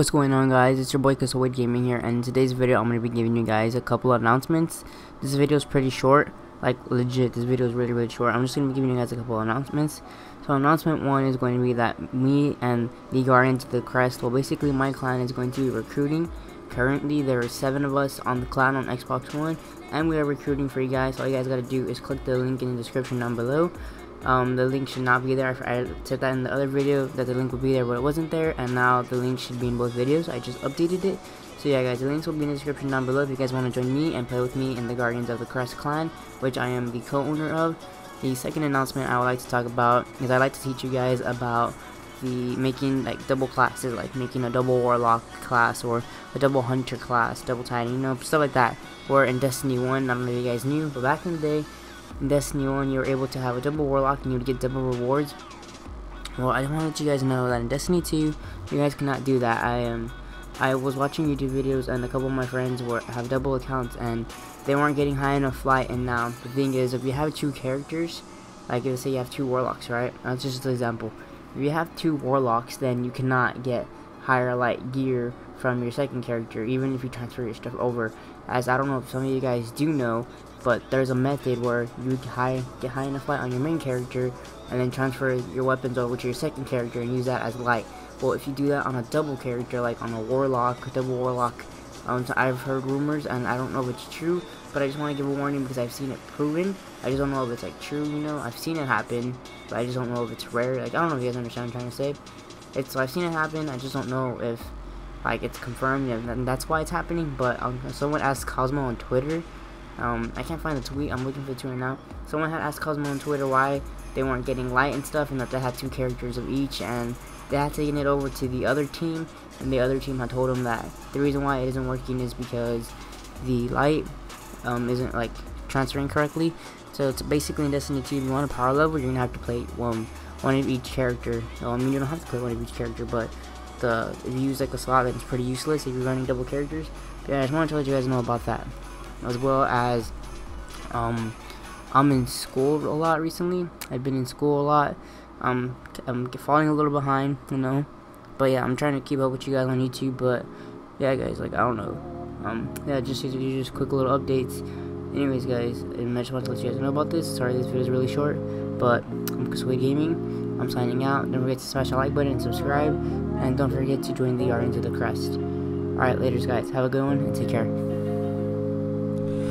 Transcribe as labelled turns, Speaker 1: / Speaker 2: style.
Speaker 1: What's going on guys, it's your boy Cassoid Gaming here and in today's video I'm going to be giving you guys a couple of announcements. This video is pretty short, like legit, this video is really really short. I'm just going to be giving you guys a couple of announcements. So announcement one is going to be that me and the Guardians of the Crest, well basically my clan is going to be recruiting. Currently there are 7 of us on the clan on Xbox One and we are recruiting for you guys. All you guys got to do is click the link in the description down below um, the link should not be there. I said that in the other video that the link would be there, but it wasn't there, and now the link should be in both videos. I just updated it. So yeah, guys, the links will be in the description down below if you guys want to join me and play with me in the Guardians of the Crest clan, which I am the co-owner of. The second announcement I would like to talk about is I'd like to teach you guys about the making like double classes, like making a double warlock class or a double hunter class, double titan, you know, stuff like that. Or in Destiny 1, I don't know if you guys knew, but back in the day, in Destiny 1 you were able to have a double warlock and you would get double rewards. Well, I don't want to let you guys know that in Destiny 2, you guys cannot do that. I am, um, I was watching YouTube videos and a couple of my friends were have double accounts and they weren't getting high enough flight. And now the thing is, if you have two characters, like let's say you have two warlocks, right? That's just an example. If you have two warlocks, then you cannot get higher light gear from your second character, even if you transfer your stuff over. As I don't know if some of you guys do know, but there's a method where you high, get high enough light on your main character and then transfer your weapons over to your second character and use that as light. Well, if you do that on a double character, like on a warlock, double warlock, um, so I've heard rumors and I don't know if it's true, but I just want to give a warning because I've seen it proven. I just don't know if it's like true, you know. I've seen it happen, but I just don't know if it's rare. Like I don't know if you guys understand what I'm trying to say. It's I've seen it happen. I just don't know if like it's confirmed and that's why it's happening. But um, someone asked Cozmo on Twitter um, I can't find the tweet. I'm looking for the tweet right now. Someone had asked Cozmo on Twitter why they weren't getting light and stuff, and that they had two characters of each, and they had taken it over to the other team, and the other team had told them that the reason why it isn't working is because the light um, isn't like transferring correctly. So it's basically in Destiny 2, if you want a power level, you're gonna have to play one one of each character. I mean, you don't have to play one of each character, but the if you use like a slot, it's pretty useless if you're running double characters. yeah, I just want to let you guys know about that as well as um, I'm in school a lot recently. I've been in school a lot. Um, I'm falling a little behind, you know. But yeah, I'm trying to keep up with you guys on YouTube. But yeah, guys, like I don't know. Um, yeah, just just quick little updates. Anyways, guys, I just want to let you guys know about this. Sorry, this video is really short, but I'm Kasway Gaming. I'm signing out. Don't forget to smash the like button and subscribe, and don't forget to join the Guardians of the Crest. Alright, later, guys. Have a good one and take care.